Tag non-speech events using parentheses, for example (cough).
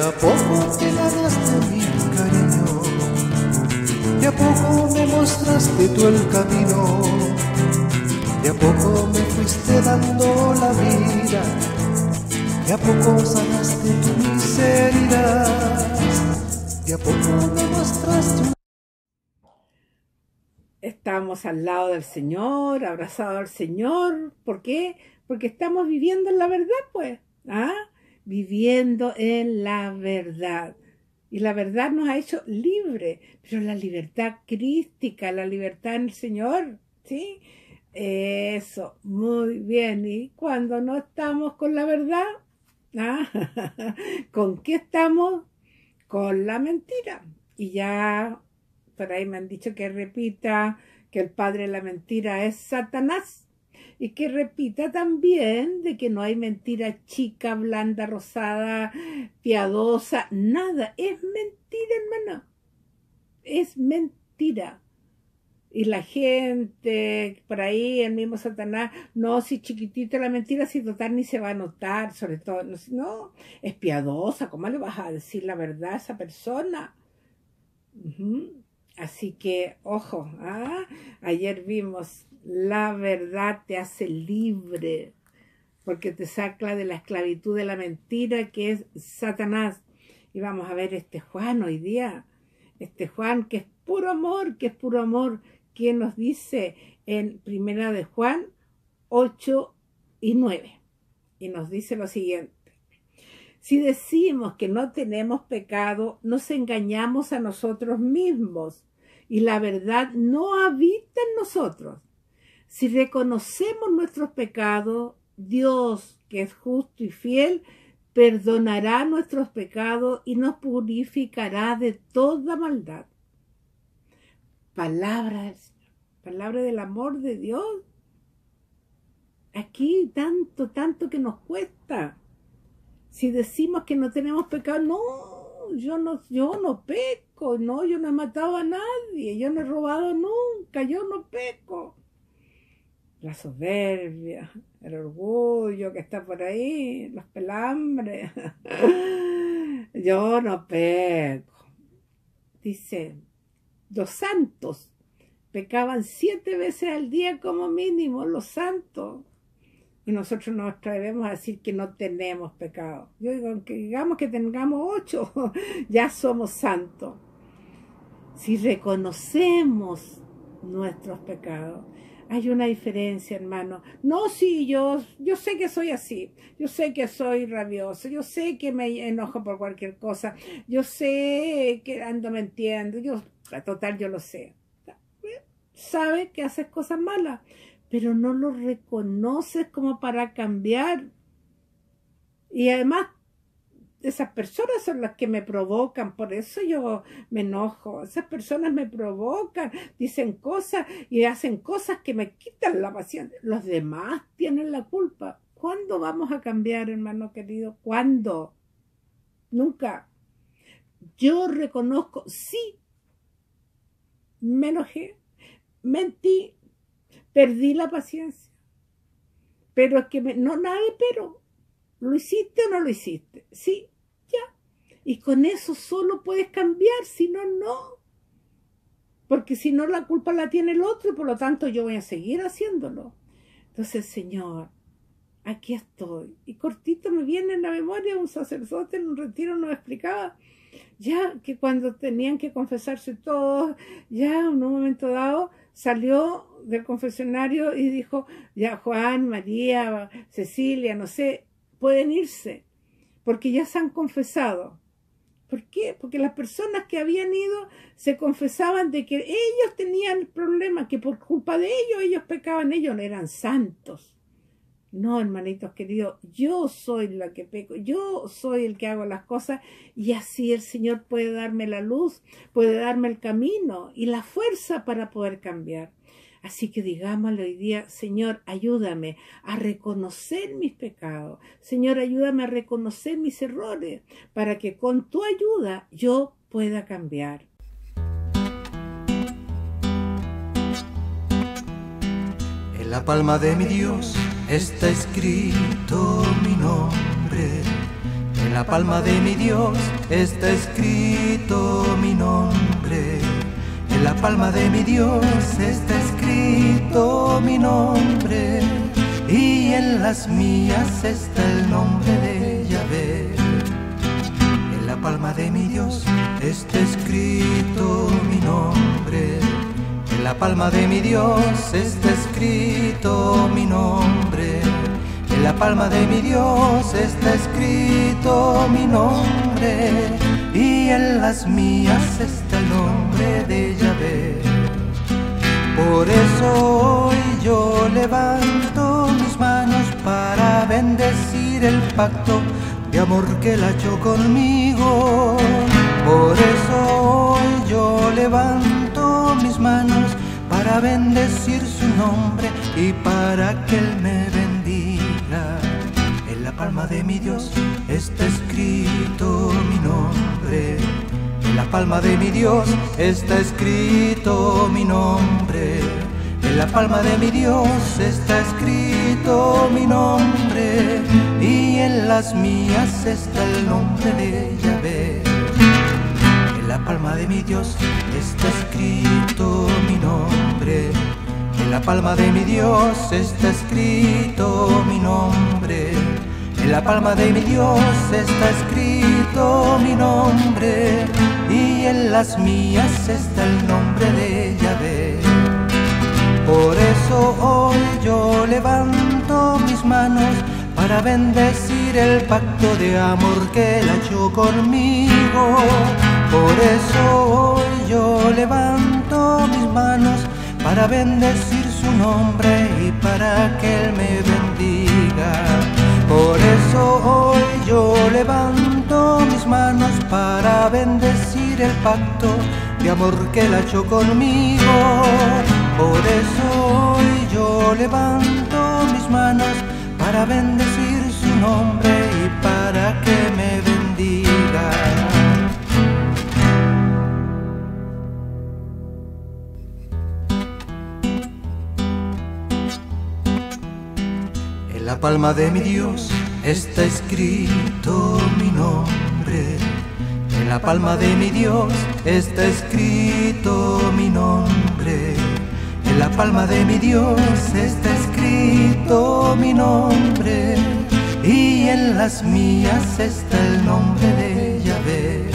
a poco te ganaste mi cariño, de a poco me mostraste tú el camino, de a poco me fuiste dando la vida, de a poco sanaste tu miseria, de a poco me mostraste Estamos al lado del Señor, abrazados al Señor. ¿Por qué? Porque estamos viviendo en la verdad, pues. ¿Ah? Viviendo en la verdad. Y la verdad nos ha hecho libre, pero la libertad crística, la libertad en el Señor, ¿sí? Eso, muy bien. Y cuando no estamos con la verdad, (laughs) ¿ah? ¿con qué estamos? Con la mentira. Y ya por ahí me han dicho que repita que el padre de la mentira es Satanás y que repita también de que no hay mentira chica, blanda, rosada, piadosa, nada. Es mentira, hermana. Es mentira. Y la gente, por ahí, el mismo Satanás, no, si chiquitita la mentira, si total ni se va a notar, sobre todo, no, no es piadosa, ¿cómo le vas a decir la verdad a esa persona? Así que, ojo, ¿ah? ayer vimos, la verdad te hace libre, porque te saca de la esclavitud de la mentira que es Satanás. Y vamos a ver este Juan hoy día, este Juan que es puro amor, que es puro amor, quien nos dice en Primera de Juan 8 y 9. Y nos dice lo siguiente. Si decimos que no tenemos pecado, nos engañamos a nosotros mismos y la verdad no habita en nosotros. Si reconocemos nuestros pecados, Dios, que es justo y fiel, perdonará nuestros pecados y nos purificará de toda maldad. Palabra del Señor, palabra del amor de Dios. Aquí tanto, tanto que nos cuesta. Si decimos que no tenemos pecado, no, yo no, yo no peco, no, yo no he matado a nadie, yo no he robado nunca, yo no peco. La soberbia, el orgullo que está por ahí, los pelambres. (laughs) yo no peco. Dice, los santos pecaban siete veces al día como mínimo, los santos y nosotros nos atrevemos a decir que no tenemos pecado. Yo digo, que digamos que tengamos ocho, (laughs) ya somos santos. Si reconocemos nuestros pecados, hay una diferencia, hermano. No, sí, yo, yo sé que soy así, yo sé que soy rabioso, yo sé que me enojo por cualquier cosa, yo sé que ando mintiendo, yo, total, yo lo sé. Sabe que haces cosas malas, pero no lo reconoces como para cambiar. Y además, esas personas son las que me provocan, por eso yo me enojo. Esas personas me provocan, dicen cosas y hacen cosas que me quitan la pasión. Los demás tienen la culpa. ¿Cuándo vamos a cambiar, hermano querido? ¿Cuándo? Nunca. Yo reconozco, sí, me enojé, mentí, Perdí la paciencia. Pero es que no, nada pero. ¿Lo hiciste o no lo hiciste? Sí, ya. Y con eso solo puedes cambiar, si no, no. Porque si no, la culpa la tiene el otro y por lo tanto yo voy a seguir haciéndolo. Entonces, Señor, aquí estoy. Y cortito me viene en la memoria un sacerdote en un retiro nos explicaba ya que cuando tenían que confesarse todos, ya en un momento dado salió del confesionario y dijo, ya Juan, María, Cecilia, no sé, pueden irse, porque ya se han confesado. ¿Por qué? Porque las personas que habían ido se confesaban de que ellos tenían problemas, que por culpa de ellos ellos pecaban, ellos no eran santos. No, hermanitos queridos, yo soy la que peco, yo soy el que hago las cosas y así el Señor puede darme la luz, puede darme el camino y la fuerza para poder cambiar. Así que digámosle hoy día, Señor, ayúdame a reconocer mis pecados. Señor, ayúdame a reconocer mis errores para que con tu ayuda yo pueda cambiar. En la palma de mi Dios está escrito mi nombre. En la palma de mi Dios está escrito mi nombre. En la palma de mi Dios está escrito mi nombre. Y en las mías está el nombre de Yahvé. En la palma de mi Dios está escrito mi nombre. En la palma de mi Dios está escrito mi nombre. En la palma de mi Dios está escrito mi nombre. Y en las mías está el nombre pacto de amor que él ha hecho conmigo. Por eso hoy yo levanto mis manos para bendecir su nombre y para que él me bendiga. En la palma de mi Dios está escrito mi nombre. En la palma de mi Dios está escrito mi nombre. En la palma de mi Dios está escrito mi nombre. Y en las mías está el nombre de Yahvé. En la palma de mi Dios está escrito mi nombre. En la palma de mi Dios está escrito mi nombre. En la palma de mi Dios está escrito mi nombre y en las mías está el nombre de levanto mis manos para bendecir el pacto de amor que él ha hecho conmigo. Por eso hoy yo levanto mis manos para bendecir su nombre y para que él me bendiga. Por eso hoy yo levanto mis manos para bendecir el pacto de amor que él ha hecho conmigo. Para bendecir su nombre y para que me bendiga. En la palma de mi Dios está escrito mi nombre. En la palma de mi Dios está escrito mi nombre. En la palma de mi Dios está escrito mi nombre. Y en las mías está el nombre de Yahvé.